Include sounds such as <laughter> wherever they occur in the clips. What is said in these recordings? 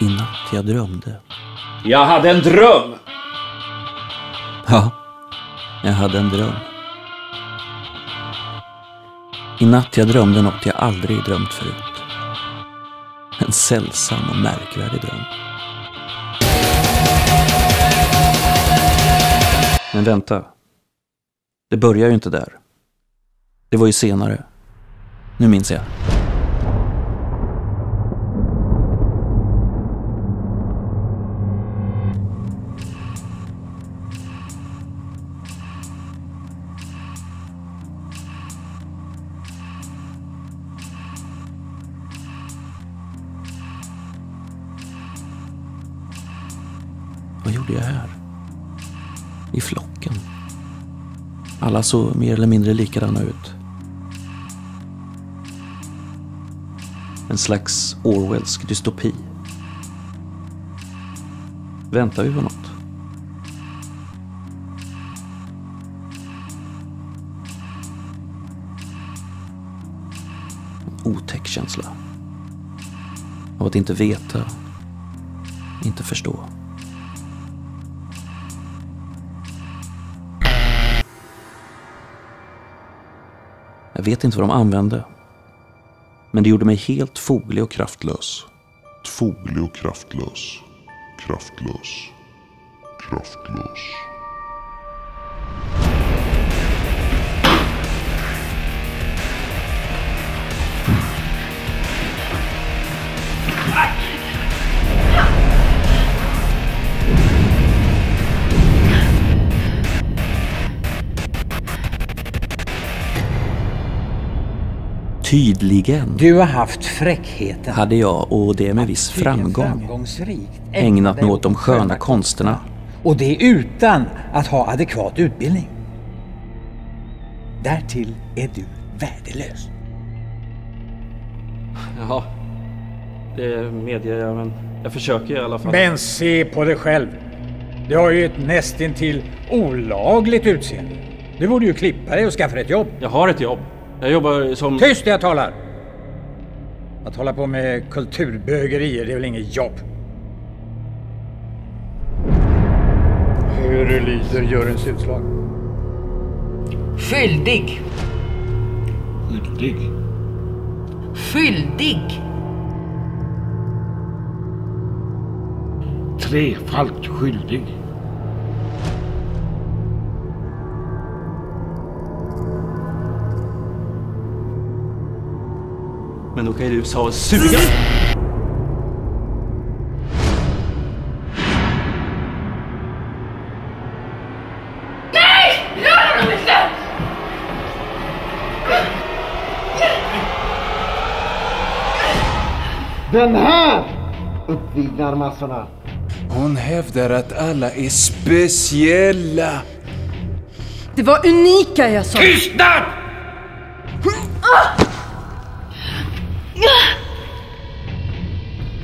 I natt jag drömde. Jag hade en dröm! Ja, jag hade en dröm. I natt jag drömde något jag aldrig drömt förut. En sällsam och märkvärdig dröm. Men vänta. Det börjar ju inte där. Det var ju senare. Nu minns jag. Vad gjorde jag här? I flocken. Alla såg mer eller mindre likadana ut. En slags Orwellsk dystopi. Väntar vi på något? En otäck känsla. Av att inte veta, inte förstå. Jag vet inte vad de använde. Men det gjorde mig helt foglig och kraftlös. Foglig och kraftlös. Kraftlös. Kraftlös. Tydligen Du har haft fräckheten hade jag, och det med viss framgång, ägnat mig åt de sköna konsterna. Och det utan att ha adekvat utbildning. Därtill är du värdelös. Ja, det medger jag, men jag försöker i alla fall. Men se på dig själv. Du har ju ett nästintill olagligt utseende. Du borde ju klippa dig och skaffa dig ett jobb. Jag har ett jobb. Jag jobbar som... Tyst när jag talar! Att hålla på med kulturbögerier, det är väl inget jobb? Hur lyder juryns utslag? Skyldig. Skyldig. Skyldig. Trefalt skyldig. Men då kan ju du ta och suga. Den här uppviglar massorna. Hon hävdar att alla är speciella. Det var unika jag sa. Tystnad!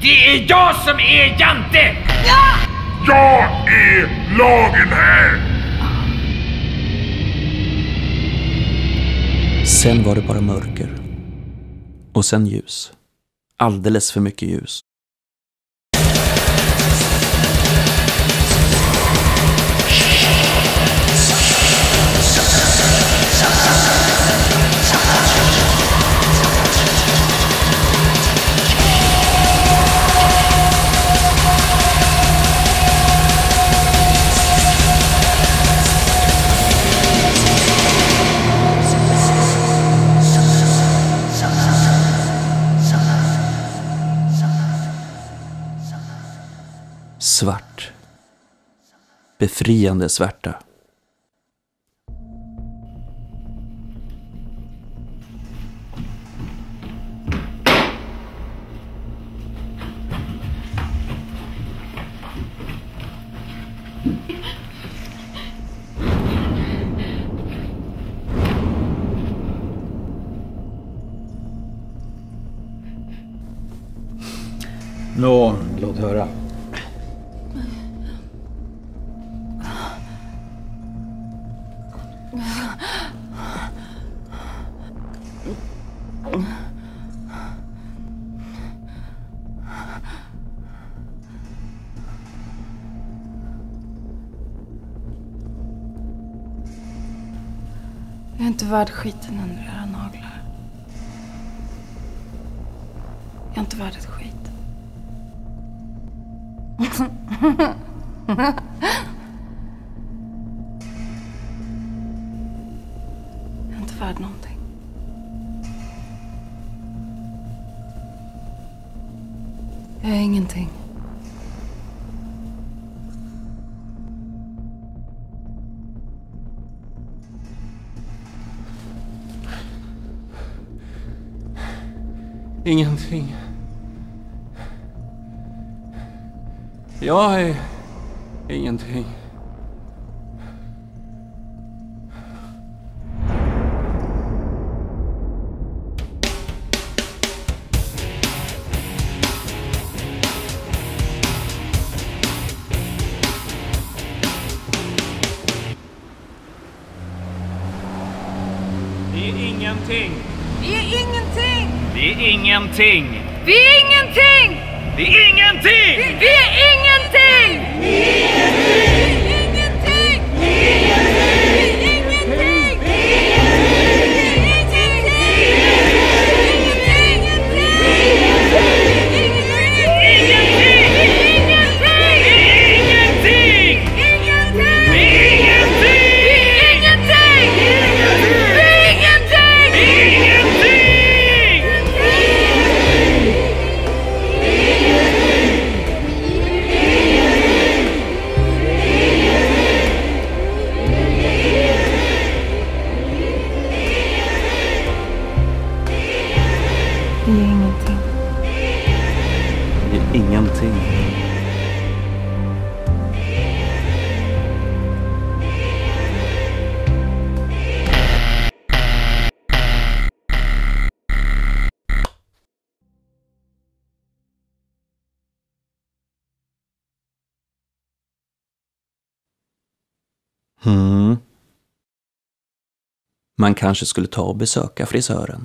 Det är jag som är Jante! Jag är lagen här! Sen var det bara mörker. Och sen ljus. Alldeles för mycket ljus. Svart. Befriande svärta. Nå, låt höra. Jag är inte värd skiten under era naglar. Jag är inte värd ett skit. <laughs> värd någonting. Jag är ingenting. Ingenting. Jag är ingenting. Ingenting. Vi är ingenting! Det är ingenting. Vi är ingenting! Det är ingenting! Vi är ingenting! Vi är ingenting! Det är ingenting. Hmm. Man kanske skulle ta och besöka frisören.